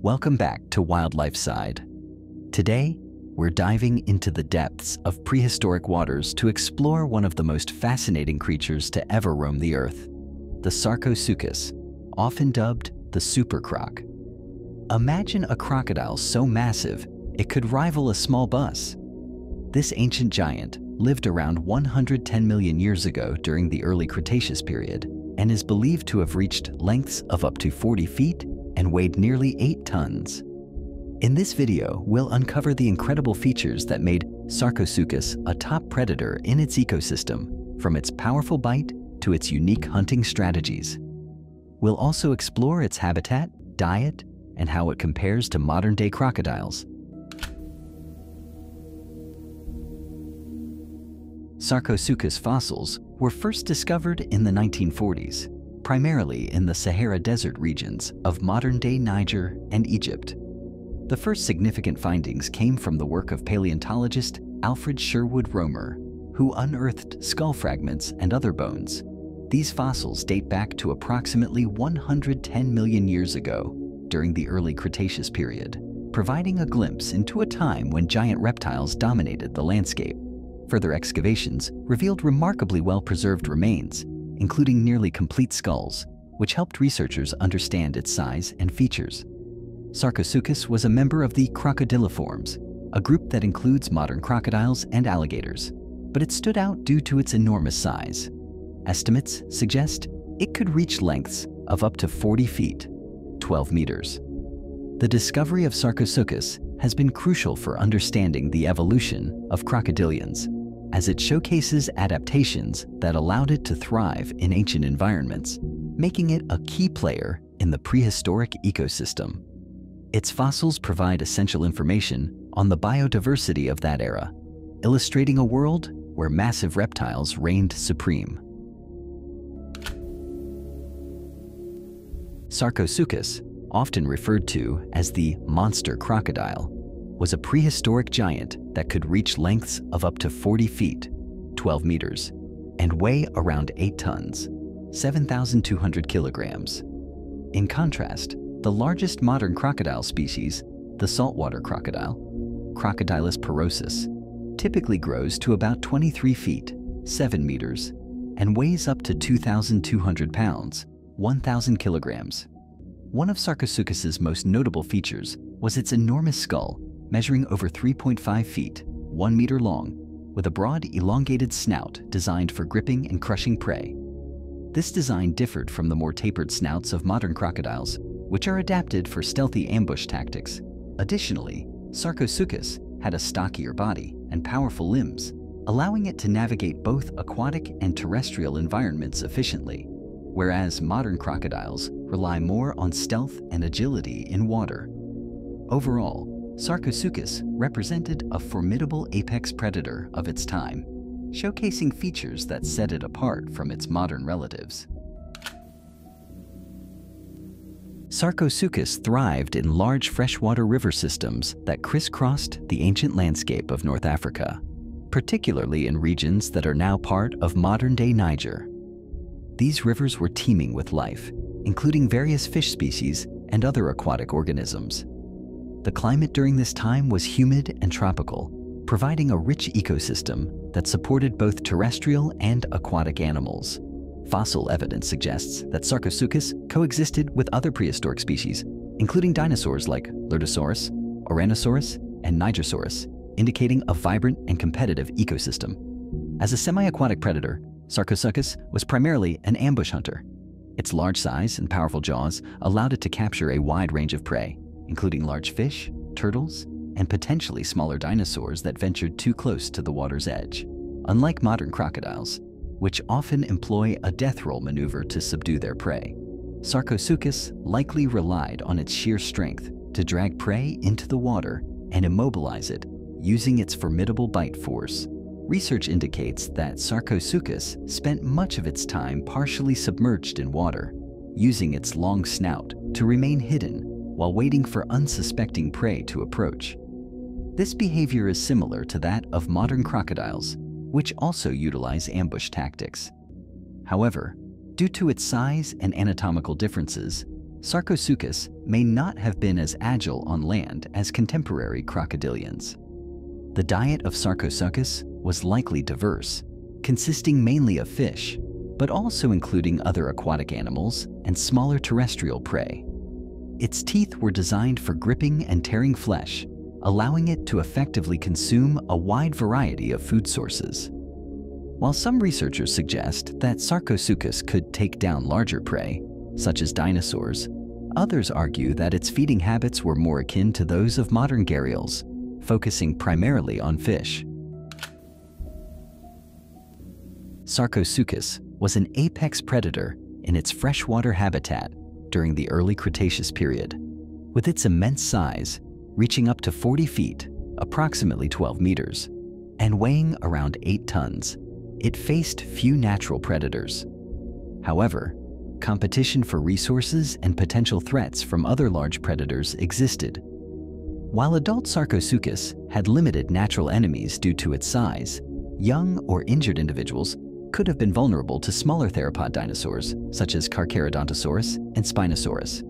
Welcome back to Wildlife Side. Today, we're diving into the depths of prehistoric waters to explore one of the most fascinating creatures to ever roam the earth, the Sarcosuchus, often dubbed the super croc. Imagine a crocodile so massive it could rival a small bus. This ancient giant lived around 110 million years ago during the early Cretaceous period and is believed to have reached lengths of up to 40 feet and weighed nearly 8 tons. In this video, we'll uncover the incredible features that made Sarcosuchus a top predator in its ecosystem, from its powerful bite to its unique hunting strategies. We'll also explore its habitat, diet, and how it compares to modern-day crocodiles. Sarcosuchus fossils were first discovered in the 1940s, primarily in the Sahara Desert regions of modern-day Niger and Egypt. The first significant findings came from the work of paleontologist Alfred Sherwood Romer, who unearthed skull fragments and other bones. These fossils date back to approximately 110 million years ago, during the early Cretaceous period, providing a glimpse into a time when giant reptiles dominated the landscape. Further excavations revealed remarkably well-preserved remains, including nearly complete skulls, which helped researchers understand its size and features. Sarcosuchus was a member of the Crocodiliformes, a group that includes modern crocodiles and alligators, but it stood out due to its enormous size. Estimates suggest it could reach lengths of up to 40 feet, 12 meters. The discovery of Sarcosuchus has been crucial for understanding the evolution of crocodilians, as it showcases adaptations that allowed it to thrive in ancient environments, making it a key player in the prehistoric ecosystem. Its fossils provide essential information on the biodiversity of that era, illustrating a world where massive reptiles reigned supreme. Sarcosuchus, often referred to as the monster crocodile, was a prehistoric giant that could reach lengths of up to 40 feet, 12 meters, and weigh around 8 tons, 7,200 kilograms. In contrast, the largest modern crocodile species, the saltwater crocodile, Crocodylus porosus, typically grows to about 23 feet, 7 meters, and weighs up to 2,200 pounds, 1,000 kilograms. One of Sarcosuchus's most notable features was its enormous skull measuring over 3.5 feet, 1 meter long, with a broad elongated snout designed for gripping and crushing prey. This design differed from the more tapered snouts of modern crocodiles, which are adapted for stealthy ambush tactics. Additionally, Sarcosuchus had a stockier body and powerful limbs, allowing it to navigate both aquatic and terrestrial environments efficiently, whereas modern crocodiles rely more on stealth and agility in water. Overall, Sarcosuchus represented a formidable apex predator of its time, showcasing features that set it apart from its modern relatives. Sarcosuchus thrived in large freshwater river systems that crisscrossed the ancient landscape of North Africa, particularly in regions that are now part of modern-day Niger. These rivers were teeming with life, including various fish species and other aquatic organisms. The climate during this time was humid and tropical, providing a rich ecosystem that supported both terrestrial and aquatic animals. Fossil evidence suggests that Sarcosuchus coexisted with other prehistoric species, including dinosaurs like Lurdusaurus, Ouranosaurus, and Nigersaurus, indicating a vibrant and competitive ecosystem. As a semi-aquatic predator, Sarcosuchus was primarily an ambush hunter. Its large size and powerful jaws allowed it to capture a wide range of prey, including large fish, turtles, and potentially smaller dinosaurs that ventured too close to the water's edge. Unlike modern crocodiles, which often employ a death roll maneuver to subdue their prey, Sarcosuchus likely relied on its sheer strength to drag prey into the water and immobilize it using its formidable bite force. Research indicates that Sarcosuchus spent much of its time partially submerged in water, using its long snout to remain hidden while waiting for unsuspecting prey to approach. This behavior is similar to that of modern crocodiles, which also utilize ambush tactics. However, due to its size and anatomical differences, Sarcosuchus may not have been as agile on land as contemporary crocodilians. The diet of Sarcosuchus was likely diverse, consisting mainly of fish, but also including other aquatic animals and smaller terrestrial prey. Its teeth were designed for gripping and tearing flesh, allowing it to effectively consume a wide variety of food sources. While some researchers suggest that Sarcosuchus could take down larger prey, such as dinosaurs, others argue that its feeding habits were more akin to those of modern gharials, focusing primarily on fish. Sarcosuchus was an apex predator in its freshwater habitat during the early Cretaceous period. With its immense size, reaching up to 40 feet, approximately 12 meters, and weighing around 8 tons, it faced few natural predators. However, competition for resources and potential threats from other large predators existed. While adult Sarcosuchus had limited natural enemies due to its size, young or injured individuals could have been vulnerable to smaller theropod dinosaurs, such as Carcharodontosaurus and Spinosaurus.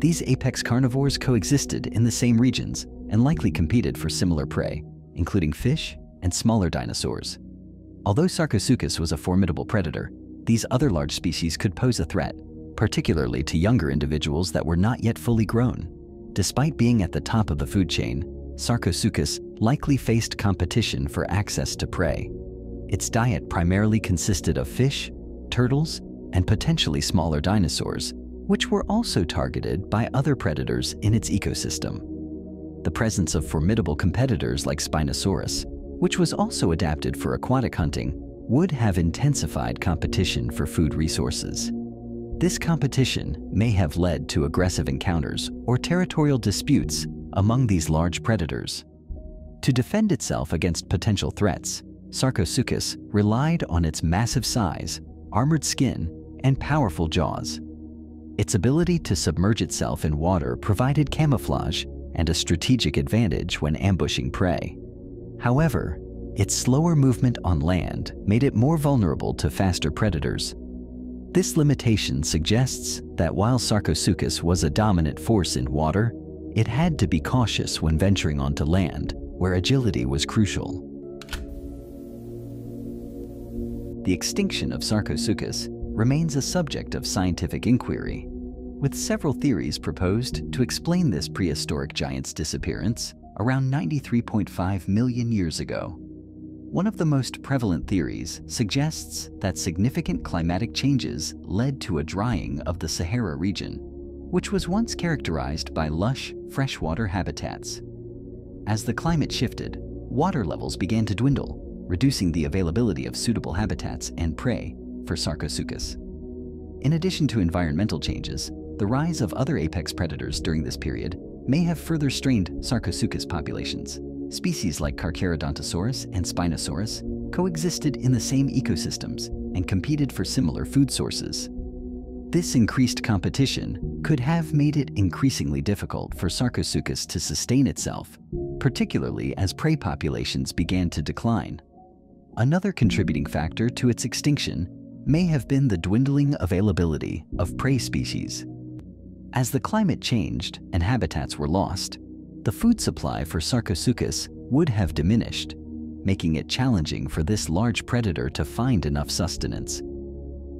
These apex carnivores coexisted in the same regions and likely competed for similar prey, including fish and smaller dinosaurs. Although Sarcosuchus was a formidable predator, these other large species could pose a threat, particularly to younger individuals that were not yet fully grown. Despite being at the top of the food chain, Sarcosuchus likely faced competition for access to prey, its diet primarily consisted of fish, turtles, and potentially smaller dinosaurs, which were also targeted by other predators in its ecosystem. The presence of formidable competitors like Spinosaurus, which was also adapted for aquatic hunting, would have intensified competition for food resources. This competition may have led to aggressive encounters or territorial disputes among these large predators. To defend itself against potential threats, Sarcosuchus relied on its massive size, armored skin, and powerful jaws. Its ability to submerge itself in water provided camouflage and a strategic advantage when ambushing prey. However, its slower movement on land made it more vulnerable to faster predators. This limitation suggests that while Sarcosuchus was a dominant force in water, it had to be cautious when venturing onto land, where agility was crucial. The extinction of Sarcosuchus remains a subject of scientific inquiry, with several theories proposed to explain this prehistoric giant's disappearance around 93.5 million years ago. One of the most prevalent theories suggests that significant climatic changes led to a drying of the Sahara region, which was once characterized by lush, freshwater habitats. As the climate shifted, water levels began to dwindle, reducing the availability of suitable habitats and prey for Sarcosuchus. In addition to environmental changes, the rise of other apex predators during this period may have further strained Sarcosuchus populations. Species like Carcharodontosaurus and Spinosaurus coexisted in the same ecosystems and competed for similar food sources. This increased competition could have made it increasingly difficult for Sarcosuchus to sustain itself, particularly as prey populations began to decline. Another contributing factor to its extinction may have been the dwindling availability of prey species. As the climate changed and habitats were lost, the food supply for Sarcosuchus would have diminished, making it challenging for this large predator to find enough sustenance.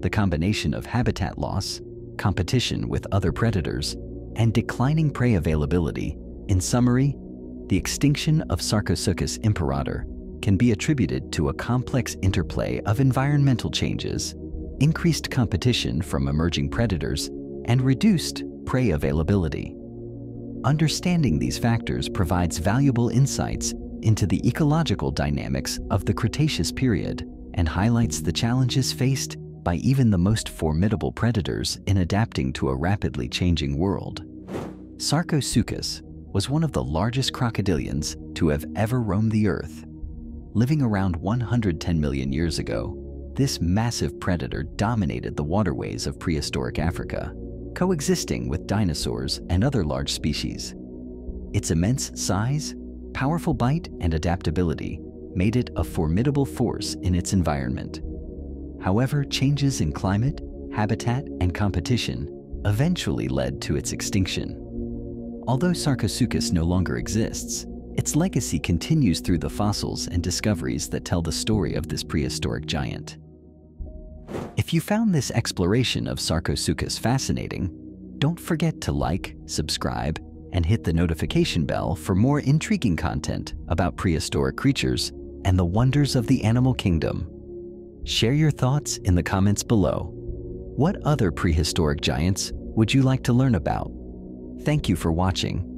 The combination of habitat loss, competition with other predators, and declining prey availability, in summary, the extinction of Sarcosuchus imperator can be attributed to a complex interplay of environmental changes, increased competition from emerging predators, and reduced prey availability. Understanding these factors provides valuable insights into the ecological dynamics of the Cretaceous period and highlights the challenges faced by even the most formidable predators in adapting to a rapidly changing world. Sarcosuchus was one of the largest crocodilians to have ever roamed the earth Living around 110 million years ago, this massive predator dominated the waterways of prehistoric Africa, coexisting with dinosaurs and other large species. Its immense size, powerful bite, and adaptability made it a formidable force in its environment. However, changes in climate, habitat, and competition eventually led to its extinction. Although Sarcosuchus no longer exists, its legacy continues through the fossils and discoveries that tell the story of this prehistoric giant. If you found this exploration of Sarcosuchus fascinating, don't forget to like, subscribe, and hit the notification bell for more intriguing content about prehistoric creatures and the wonders of the animal kingdom. Share your thoughts in the comments below. What other prehistoric giants would you like to learn about? Thank you for watching,